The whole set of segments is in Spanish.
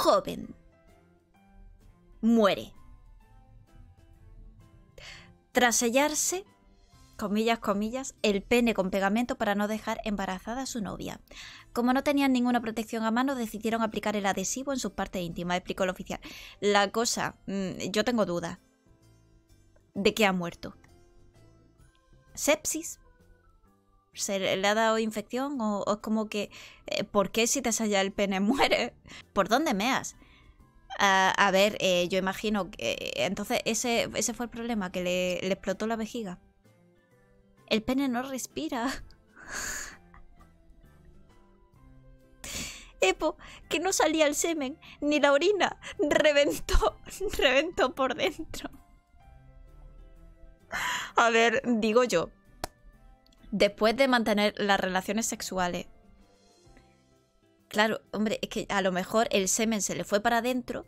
joven muere. Tras sellarse, comillas, comillas, el pene con pegamento para no dejar embarazada a su novia. Como no tenían ninguna protección a mano, decidieron aplicar el adhesivo en sus partes íntimas, explicó el oficial. La cosa, mm, yo tengo dudas. ¿De qué ha muerto? ¿Sepsis? ¿Se le ha dado infección? ¿O, es como que, eh, ¿por qué si te salla el pene muere? ¿Por dónde meas? a ver, eh, yo imagino que eh, entonces ese, ese fue el problema, que le explotó la vejiga. El pene no respira. Epo, que no salía el semen, ni la orina, reventó, reventó por dentro. A ver, digo yo, después de mantener las relaciones sexuales, claro, hombre, es que a lo mejor el semen se le fue para adentro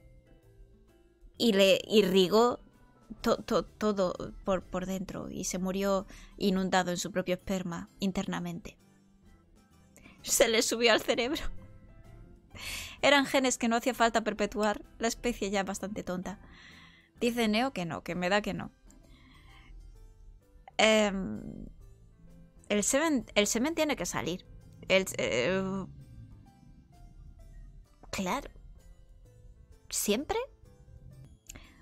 y le irrigó todo por, por dentro y se murió inundado en su propio esperma internamente. Se le subió al cerebro. Eran genes que no hacía falta perpetuar, la especie ya bastante tonta. Dice Neo que no, que me da que no. Em, el, semen, el tiene que salir. El, eh, claro. ¿Siempre?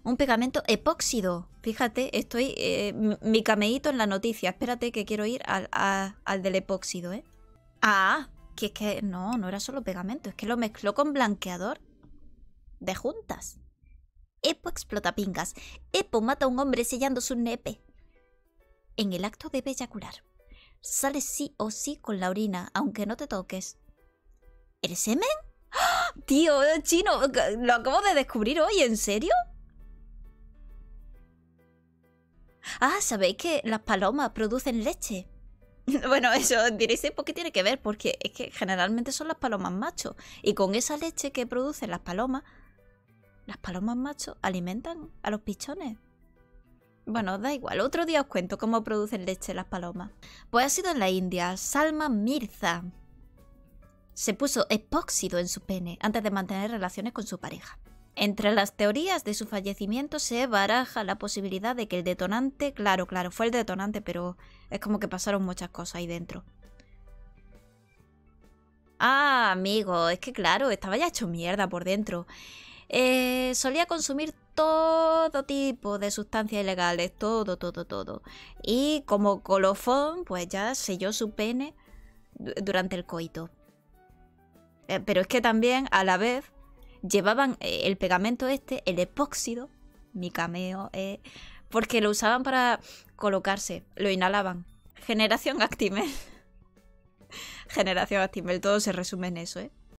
Un pegamento epóxido. Fíjate, estoy eh, mi cameíto en la noticia. Espérate que quiero ir al, al del epóxido, ¿eh? Ah, que es que no, no era solo pegamento, es que lo mezcló con blanqueador de juntas. Epo explota pingas. Epo mata a un hombre sellando su nepe. En el acto de eyacular, sales sí o sí con la orina, aunque no te toques. ¿Eres semen? ¡Ah! Tío, chino, lo acabo de descubrir hoy, ¿en serio? Ah, ¿sabéis que las palomas producen leche? Bueno, eso diréis, ¿por qué tiene que ver? Porque es que generalmente son las palomas machos. Y con esa leche que producen las palomas, las palomas machos alimentan a los pichones. Bueno, da igual, otro día os cuento cómo producen leche las palomas. Pues ha sido en la India, Salma Mirza. Se puso epóxido en su pene antes de mantener relaciones con su pareja. Entre las teorías de su fallecimiento se baraja la posibilidad de que el detonante, claro, claro, fue el detonante, pero es como que pasaron muchas cosas ahí dentro. Ah, amigo, es que claro, estaba ya hecho mierda por dentro. Eh, solía consumir todo tipo de sustancias ilegales, todo, todo, todo. Y como colofón, pues ya selló su pene durante el coito. Eh, pero es que también, a la vez, llevaban eh, el pegamento este, el epóxido, mi cameo, eh, porque lo usaban para colocarse, lo inhalaban. Generación Actimel. Generación Actimel, todo se resume en eso, ¿eh?